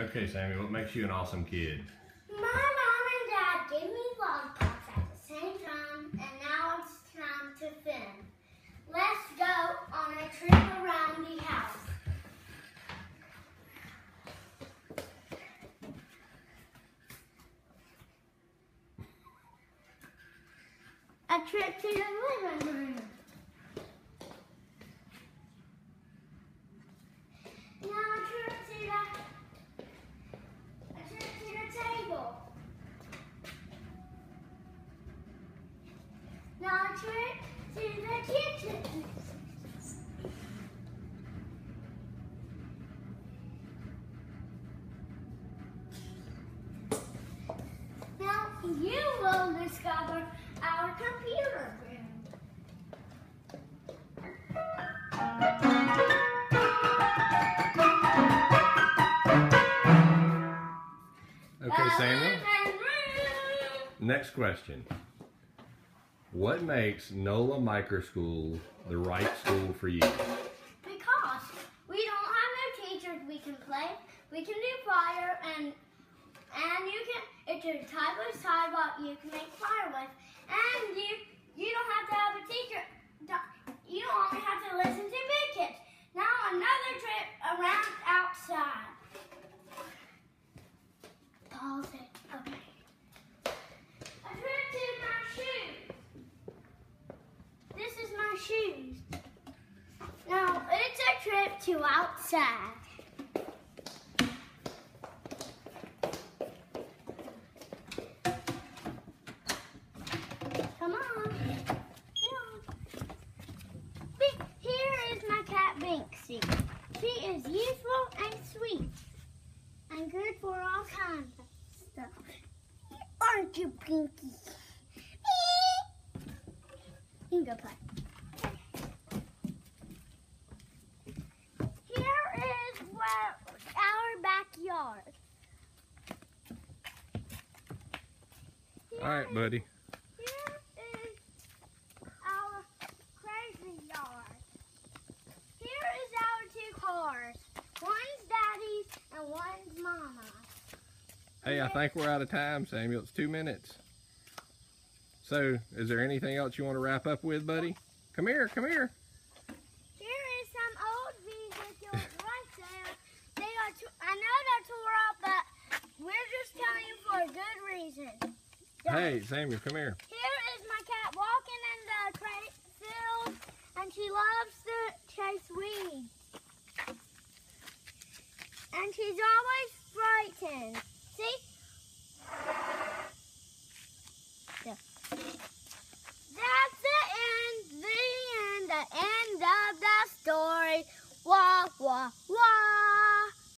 Okay, Sammy, what makes you an awesome kid? My mom and dad gave me lollipops at the same time, and now it's time to film. Let's go on a trip around the house. A trip to the living room. Now a trip to the a trip to the table. Now to the kitchen. Now you will discover our computer room. Okay, Samuel. Next question. What makes NOLA Micro School the right school for you? Because we don't have no teachers we can play. We can do fire and and you can it's a type of sidewalk you can make fire with. And you you don't have to have a teacher. You only have to listen to big kids. Now another trip around outside. Pause it. Okay. A trip to my shoes. This is my shoes. Now, it's a trip to outside. Come on. Here is my cat Binksy. She is useful and sweet and good for all kinds of stuff. Aren't you, Pinky? You can go play. Here is where our backyard. All right, buddy. Here is our crazy yard. Here is our two cars. One's daddy's and one's mama's. Hey, I think we're out of time, Samuel. It's two minutes. So, is there anything else you want to wrap up with, buddy? Come here, come here. Here is some old vehicles right there. They are. I know they're tore up, but we're just telling you for a good reason. Hey, Samuel, come here. Here is my cat walking in the crate field, and she loves to chase weeds. And she's always frightened. See? 哇哇哇